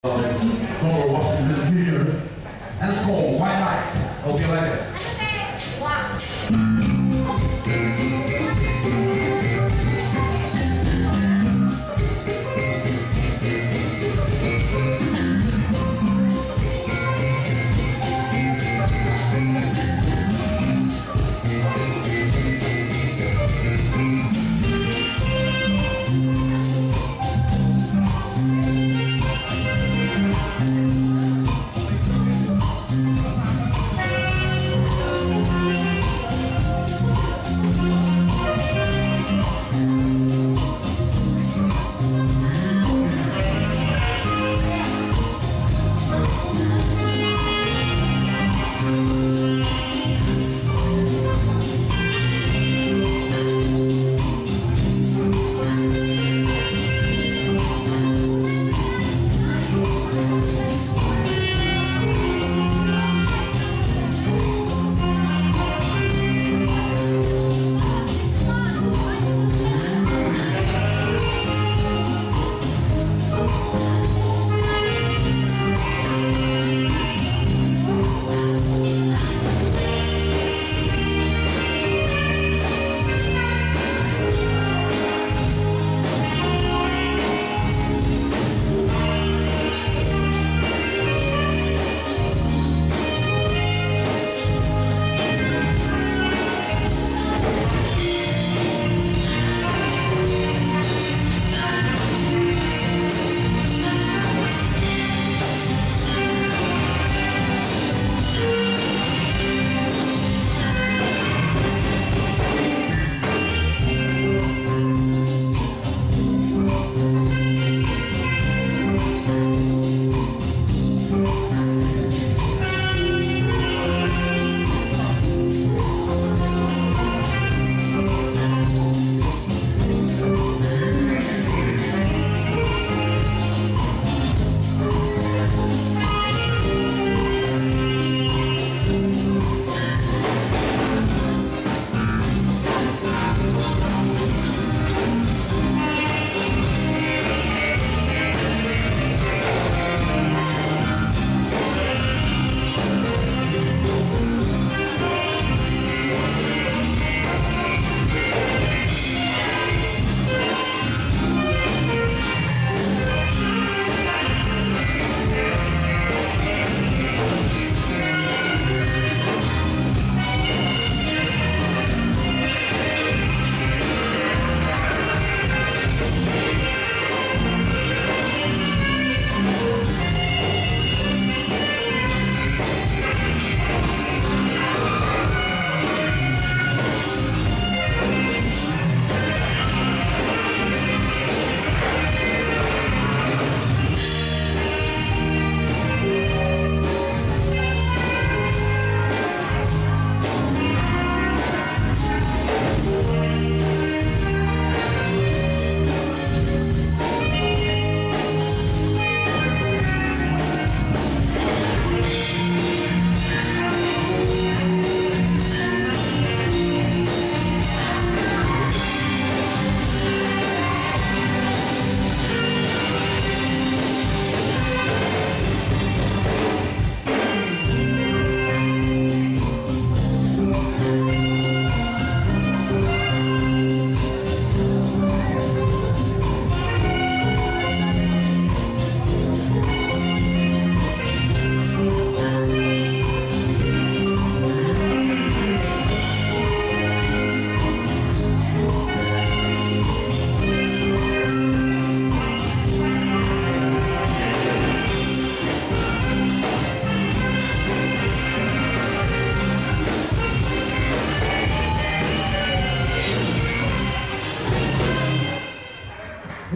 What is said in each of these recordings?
Grover Washington Jr. And it's called White Light. Hope you like it.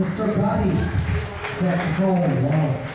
Mr. Bobby, saxophone, wow.